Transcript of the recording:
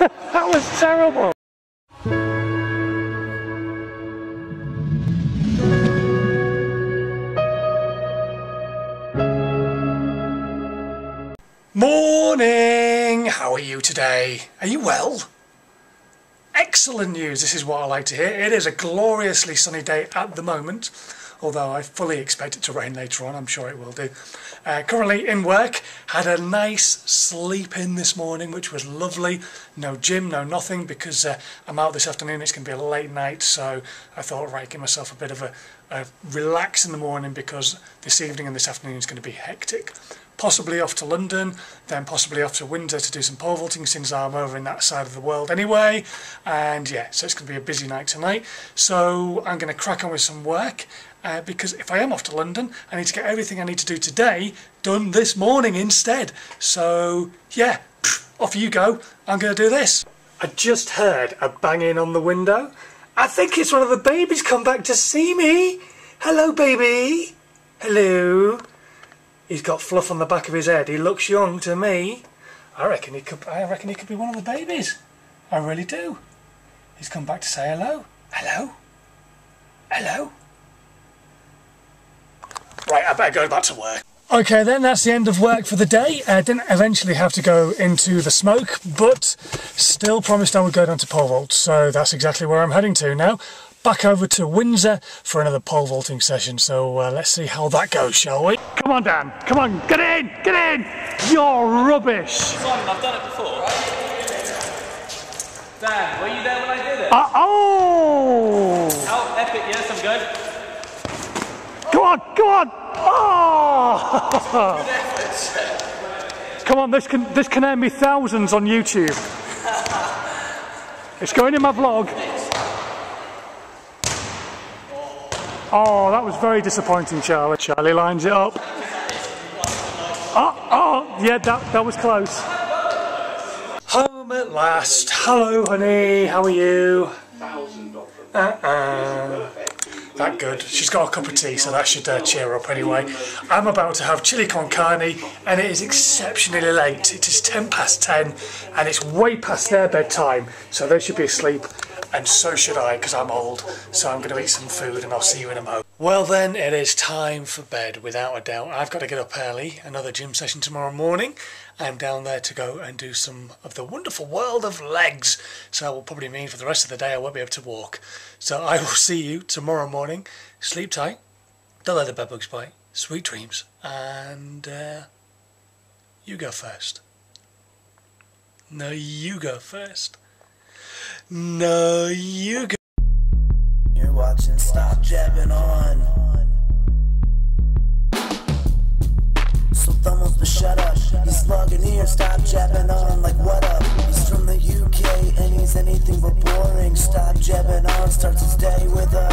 that was terrible. Morning! How are you today? Are you well? Excellent news, this is what I like to hear. It is a gloriously sunny day at the moment, although I fully expect it to rain later on, I'm sure it will do. Uh, currently in work, had a nice sleep in this morning, which was lovely. No gym, no nothing, because uh, I'm out this afternoon, it's going to be a late night, so I thought, right, give myself a bit of a, a relax in the morning because this evening and this afternoon is going to be hectic possibly off to London, then possibly off to Windsor to do some pole vaulting since I'm over in that side of the world anyway. And yeah, so it's going to be a busy night tonight. So I'm going to crack on with some work uh, because if I am off to London, I need to get everything I need to do today done this morning instead. So yeah, off you go. I'm going to do this. I just heard a banging on the window. I think it's one of the babies come back to see me. Hello, baby. Hello. He's got fluff on the back of his head. He looks young to me. I reckon he could. I reckon he could be one of the babies. I really do. He's come back to say hello. Hello. Hello. Right, I better go back to work. Okay then, that's the end of work for the day. I didn't eventually have to go into the smoke, but still promised I would go down to pole vault, so that's exactly where I'm heading to now back over to Windsor for another pole vaulting session. So uh, let's see how that goes, shall we? Come on, Dan. Come on, get in, get in. You're rubbish. Simon, I've done it before. Dan, were you there when I did it? Uh, oh! Oh, epic, yes, I'm good. Come on, come on! Oh! come on, this can this can earn me thousands on YouTube. It's going in my vlog. Oh, that was very disappointing, Charlie. Charlie lines it up. Oh, oh, yeah, that, that was close. Home at last. Hello, honey. How are you? Uh-uh. That good. She's got a cup of tea, so that should uh, cheer her up anyway. I'm about to have chili con carne, and it is exceptionally late. It is 10 past 10, and it's way past their bedtime, so they should be asleep and so should I because I'm old. So I'm going to eat some food and I'll see you in a moment. Well then, it is time for bed without a doubt. I've got to get up early, another gym session tomorrow morning. I'm down there to go and do some of the wonderful world of legs. So that will probably mean for the rest of the day I won't be able to walk. So I will see you tomorrow morning. Sleep tight. Don't let the bedbugs bite. Sweet dreams. And uh, you go first. No, you go first. No, you go. You're watching Stop Jabbing On. So thumb but shut up. He's slugging here, stop jabbing on like what up. He's from the UK and he's anything but boring. Stop jabbing on, starts his day with a